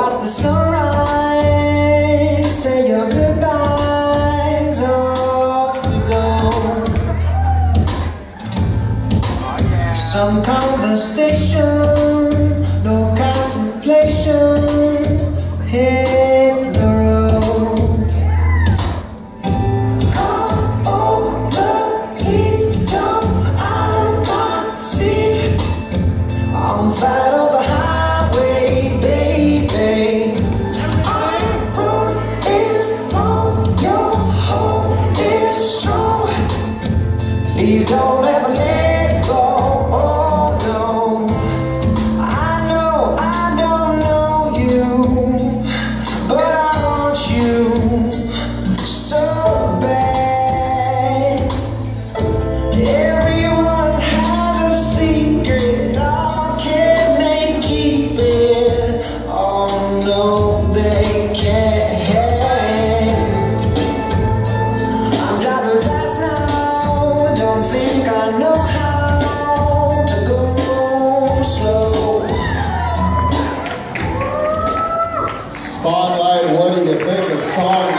Watch the sunrise, say your goodbyes, off you go. Some conversation. don't ever let I know how to go slow. Spotlight, what do you think of Spotlight?